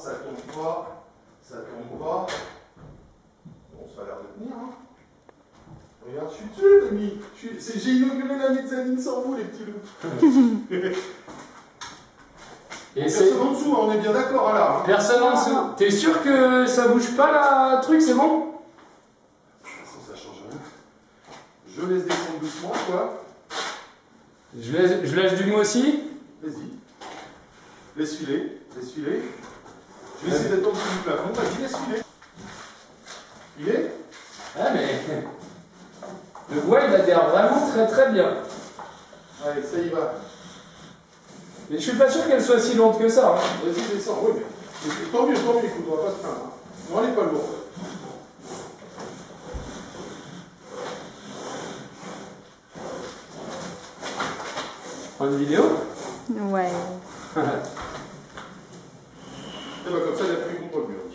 ça tombe pas, ça tombe pas. Bon, ça a l'air de tenir, hein. Regarde, je suis dessus, l'ami. J'ai inauguré la mezzanine sans vous, les petits loups. Et personne en dessous, hein, on est bien d'accord hein, là. Hein. Personne en dessous. T'es sûr que ça bouge pas là, truc, c'est bon? De toute façon, ça change rien. Je laisse descendre doucement, quoi. Je lâche, je lâche du mot aussi Vas-y. Laisse filer, laisse filer. Je vais essayer d'être en dessous du plafond. Vas-y, laisse filer. Il est? Ah mais. Le bois il adhère vraiment très très bien. Allez, ça y va. Mais je suis pas sûr qu'elle soit si lourde que ça. hein. Vas-y, descends. Oui, mais. mais Tant mieux, tant mieux, écoute, on va pas se plaindre. hein. Non, elle est pas lourde. Prends une vidéo? Ouais. którego celem filmu podmiotu.